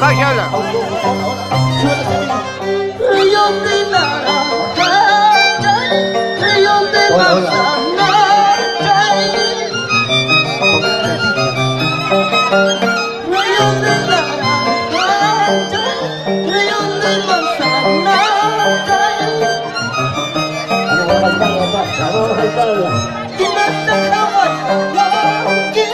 Coi sao là Ôi, ôi, ôi. Hãy subscribe cho kênh Ghiền Mì Gõ Để không bỏ lỡ những video hấp dẫn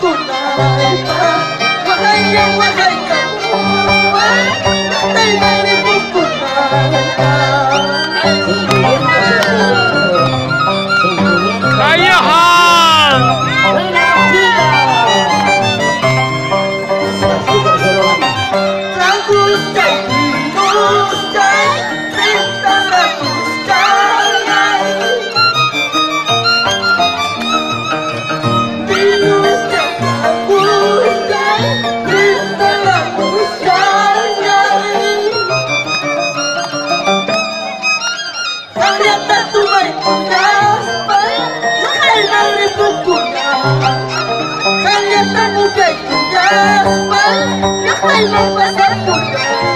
good. اللي فنوا كالتجاف نحن المنبسط كلها